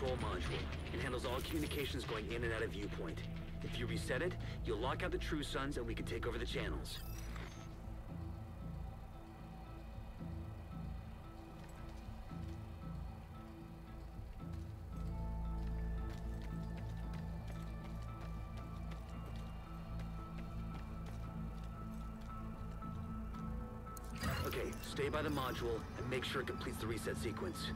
control module. It handles all communications going in and out of viewpoint. If you reset it, you'll lock out the True Sons and we can take over the channels. Okay, stay by the module and make sure it completes the reset sequence.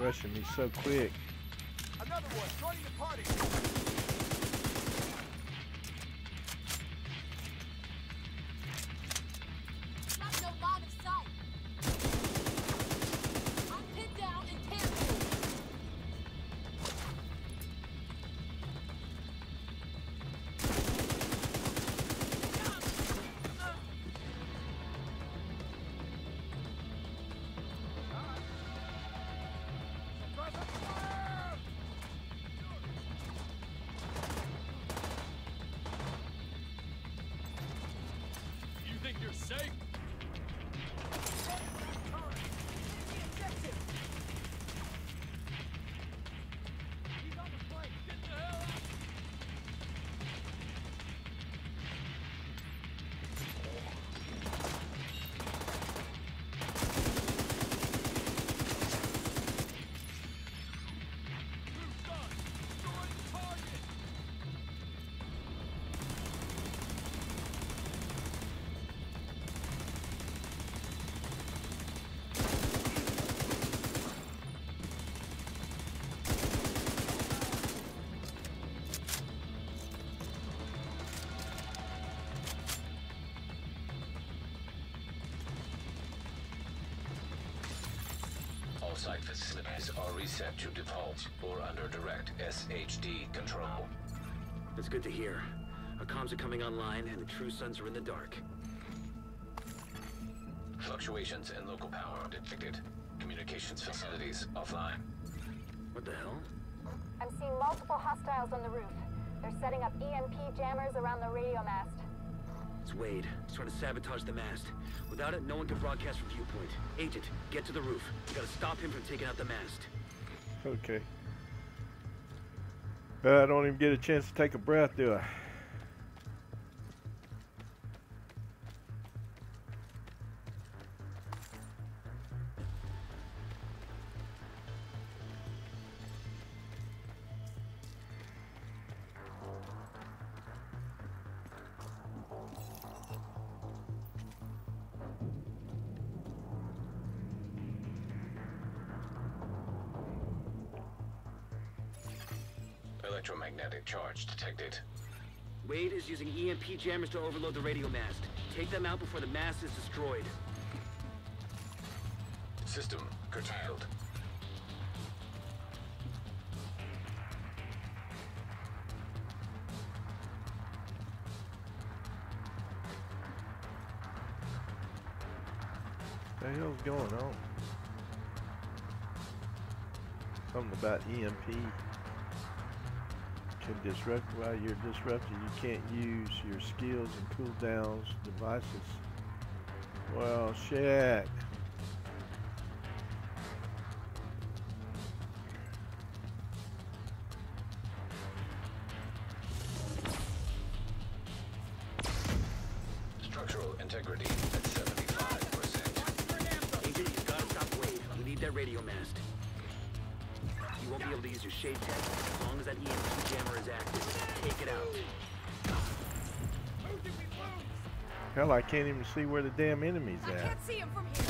Rushing me so quick. Another one joining the party! All site facilities are reset to default or under direct SHD control. That's good to hear. Our comms are coming online and the True Sons are in the dark. Fluctuations in local power detected. Communications facilities offline. What the hell? I'm seeing multiple hostiles on the roof. They're setting up EMP jammers around the radio mast. It's Wade. He's trying to sabotage the mast. Without it, no one can broadcast from viewpoint. Agent, get to the roof. We gotta stop him from taking out the mast. Okay. I don't even get a chance to take a breath, do I? EMP jammers to overload the radio mast. Take them out before the mast is destroyed. System curtailed. the hell's going on? Something about EMP can disrupt while you're disrupted. You can't use your skills and cooldowns devices. Well, shit. Be able to use your shade tech as long as that EMP jammer is active. Take it out. Hell, I can't even see where the damn enemy's I at. can't see him from here.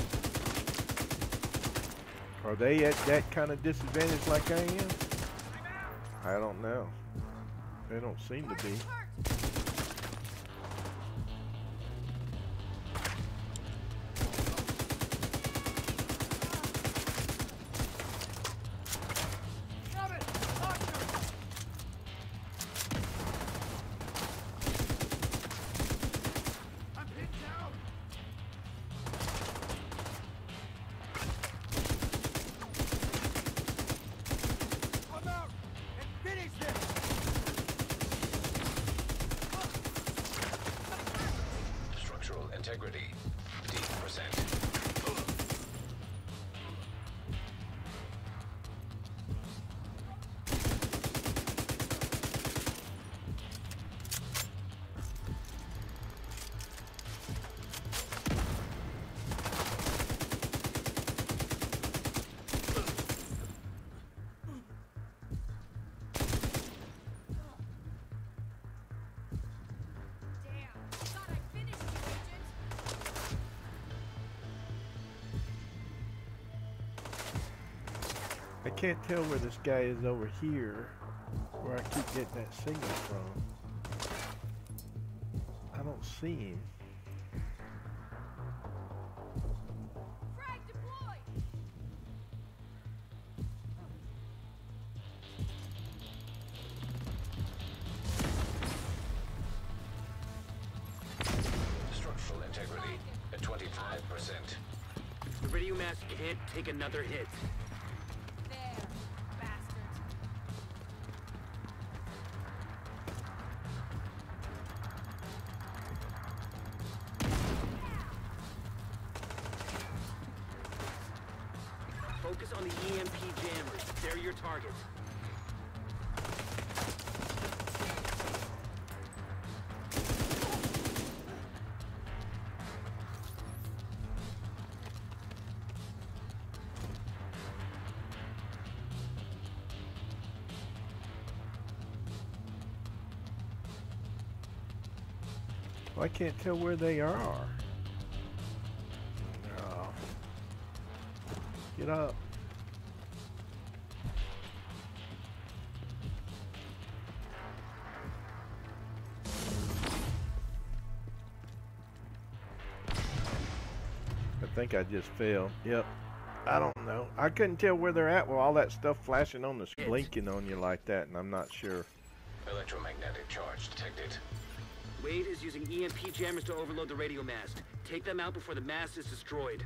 Are they at that kind of disadvantage like I am? I don't know. They don't seem to be. Can't tell where this guy is over here, where I keep getting that signal from. I don't see him. Frag deployed. Structural integrity at 25%. The radio mast can't take another hit. Can't tell where they are. No. Get up. I think I just fell. Yep. I don't know. I couldn't tell where they're at with all that stuff flashing on the Hit. blinking on you like that, and I'm not sure. Electromagnetic charge detected. Wade is using EMP jammers to overload the radio mast. Take them out before the mast is destroyed.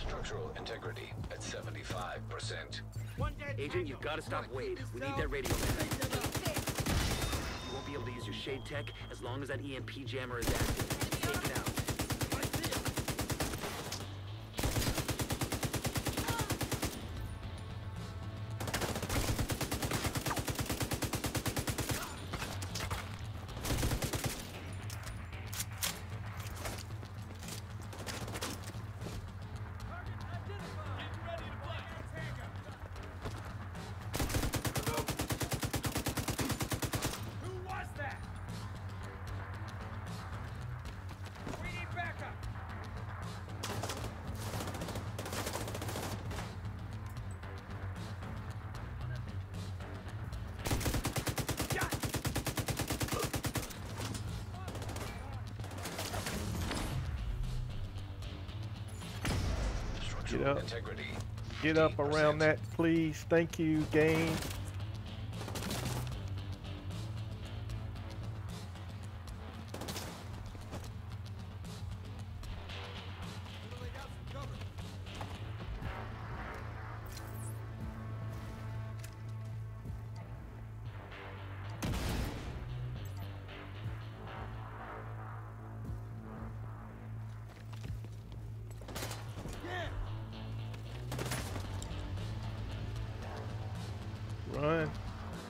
Structural integrity at 75%. Agent, you've gotta stop Wade. We need that radio mast. Keep this. You won't be tech as long as that EMP jammer is active. Structural up. integrity. Get up around that, please. Thank you, game.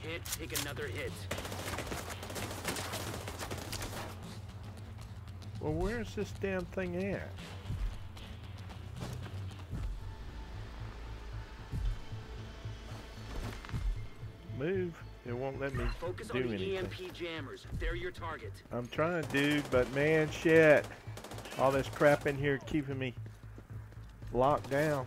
Structural integrity at 25%. The radio mast can't take another hit. well, where's this damn thing at? Move. It won't let me Focus do on the anything. EMP jammers. They're your target. I'm trying, dude, but man, shit. All this crap in here keeping me locked down.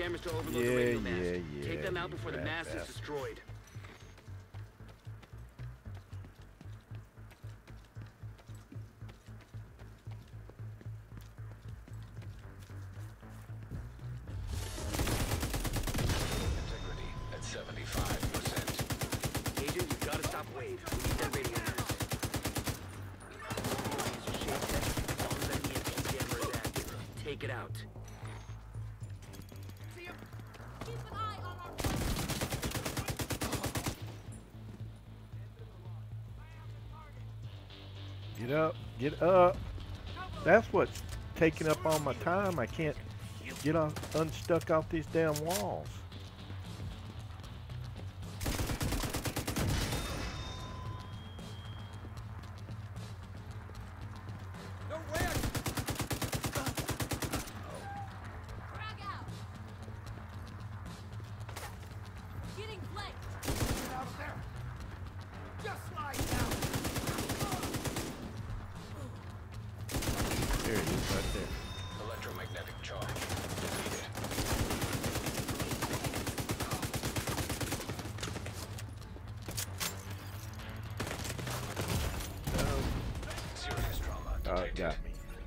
Jammers to overload Yeah, the radio mast. yeah, Take them out before the rat mast is destroyed. Integrity at 75%. Get up, get up. That's what's taking up all my time. I can't get unstuck off these damn walls.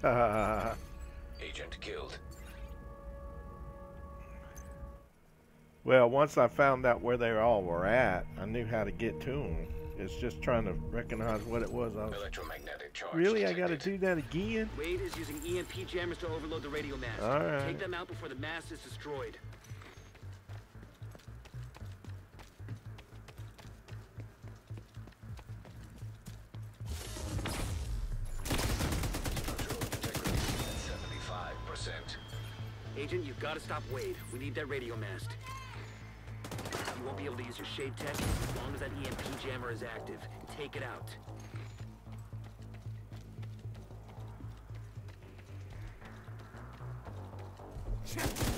Agent killed. Well, once I found out where they all were at, I knew how to get to them. It's just trying to recognize what it was. I was Electromagnetic charge really, I got to do that again. Wade is using EMP jammers to overload the radio mast. All right. Take them out before the mast is destroyed. Agent, you've got to stop Wade. We need that radio mast. You won't be able to use your shade tech as long as that EMP jammer is active. Take it out. You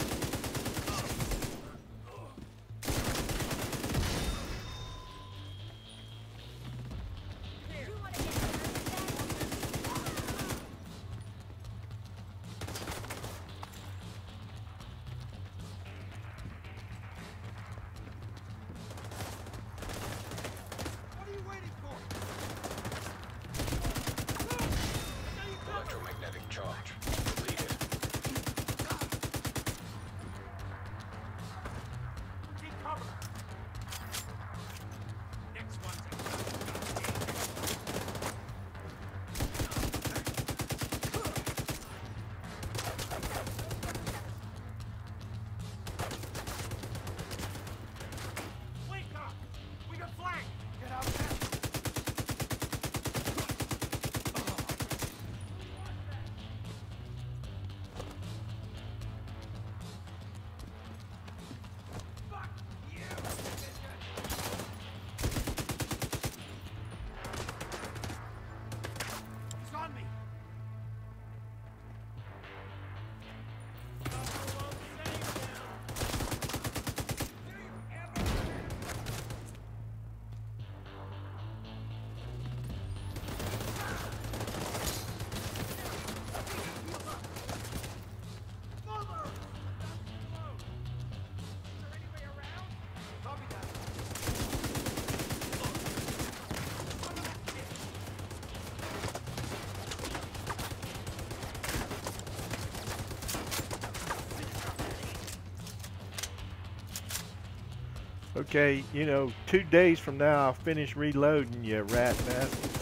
Okay, you know, two days from now I'll finish reloading, you rat bastard.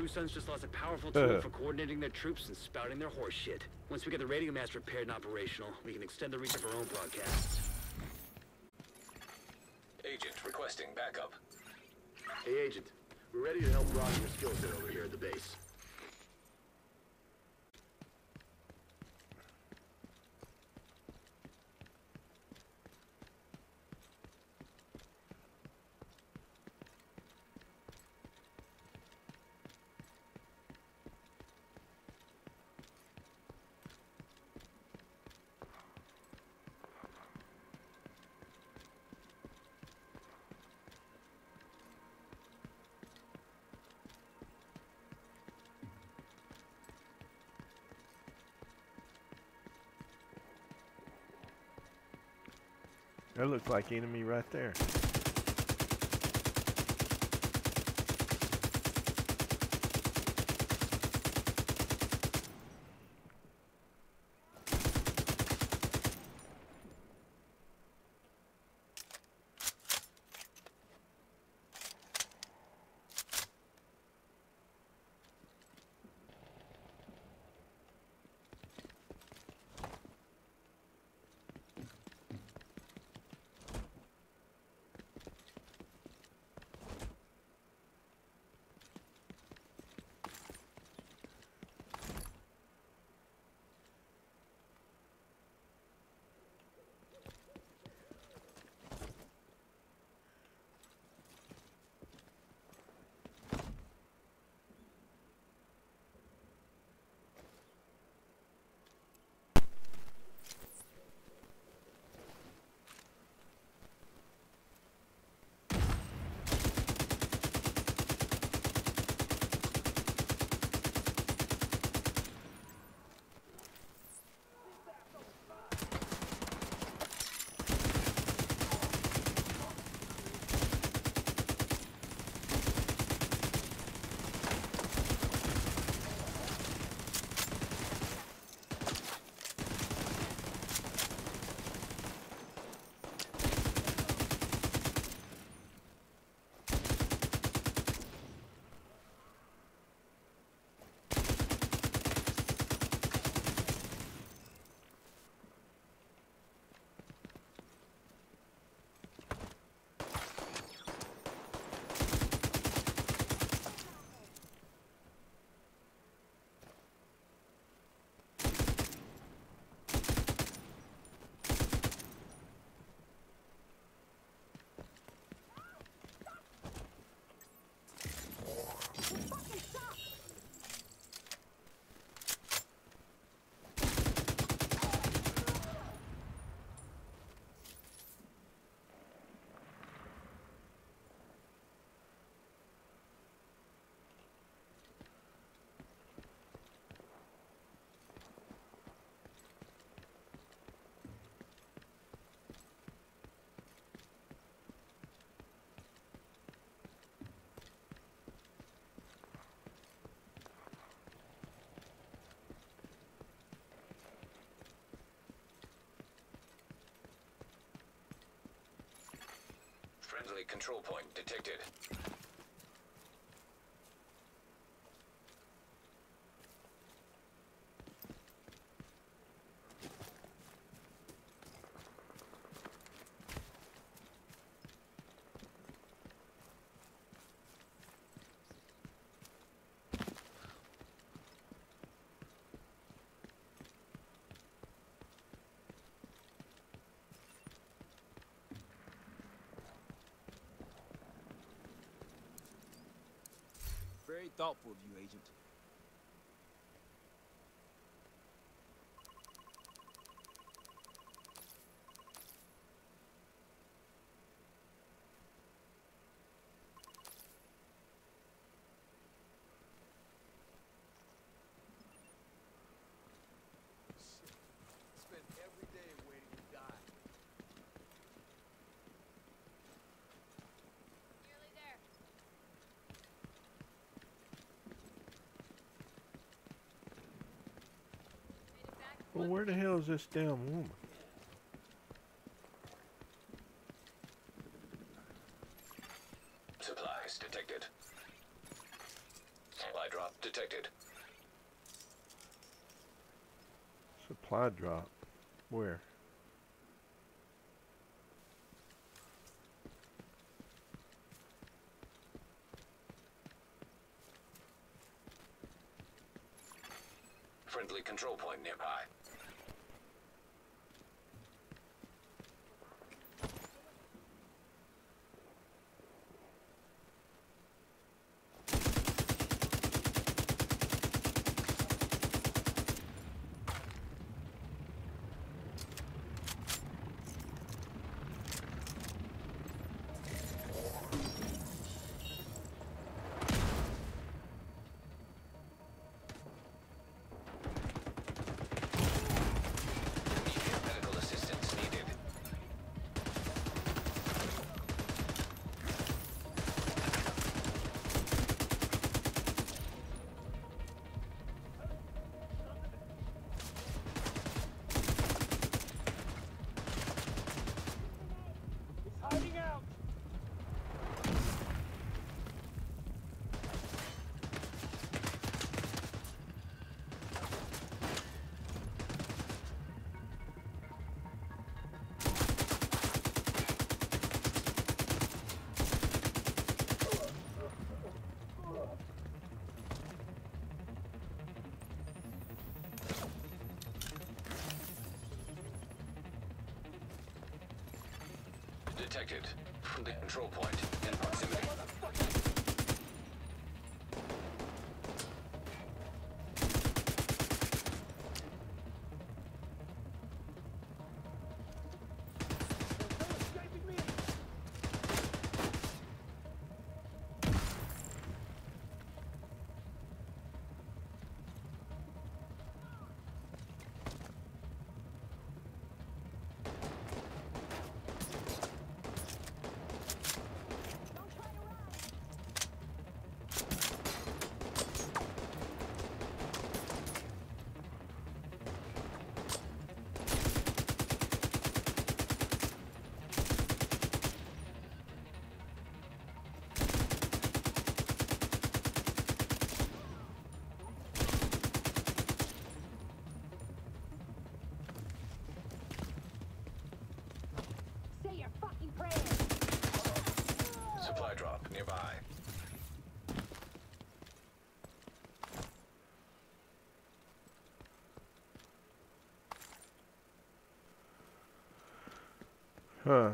True Sons just lost a powerful tool Uh. for coordinating their troops and spouting their horse shit. Once we get the radio mast repaired and operational, we can extend the reach of our own broadcasts. Agent requesting backup. Hey, Agent. We're ready to help broaden your skill set over here at the base. Looks like enemy right there. Friendly control point detected. Very thoughtful of you, Agent. Well, where the hell is this damn woman? Supplies detected. Supply drop detected. Supply drop. Where? Detected. from the control point in proximity. Huh.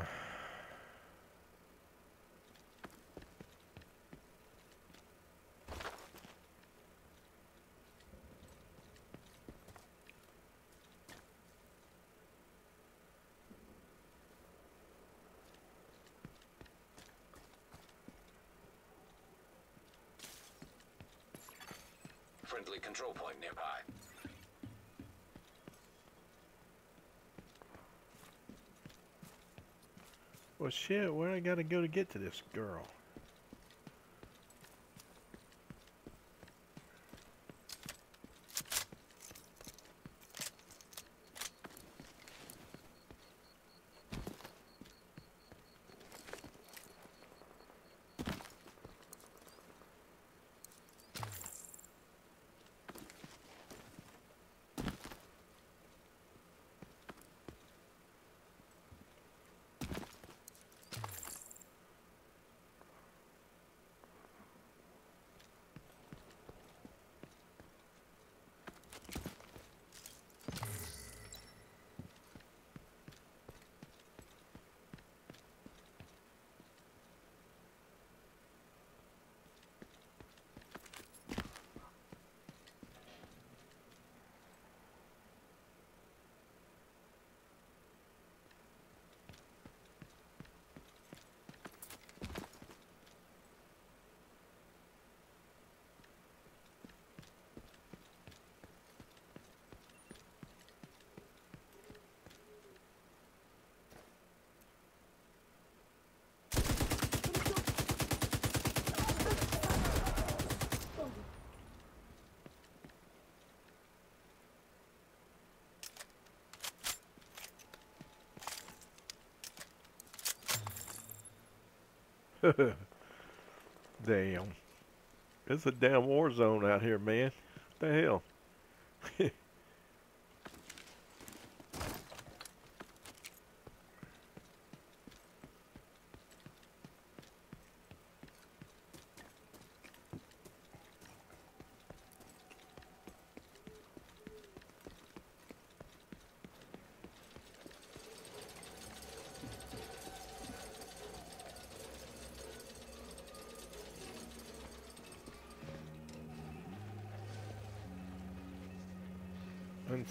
Friendly control point nearby. Well, shit, where I gotta go to get to this girl? damn. It's a damn war zone out here, man. What the hell?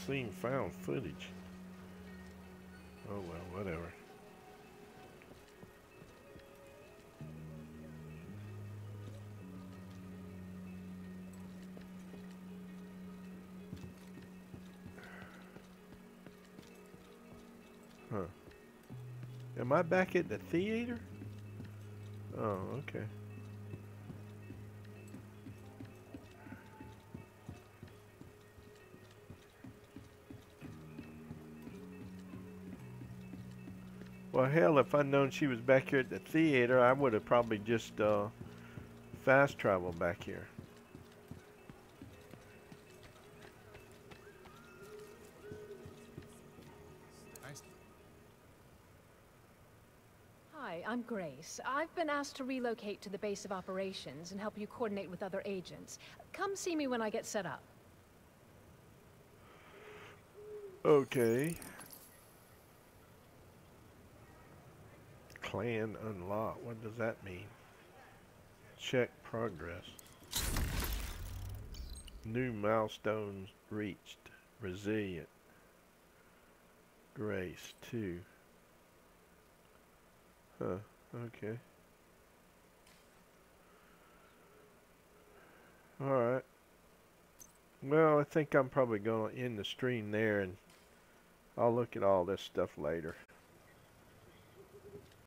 Unseen found footage. Oh well, whatever. Huh. Am I back at the theater? Oh, okay. Hell, if I'd known she was back here at the theater, I would have probably just uh, fast traveled back here. Hi, I'm Grace. I've been asked to relocate to the base of operations and help you coordinate with other agents. Come see me when I get set up. Okay. Clan unlocked. What does that mean? Check progress. New milestones reached. Resilient. Grace 2. Huh. Okay. Alright. Well, I think I'm probably going to end the stream there and I'll look at all this stuff later.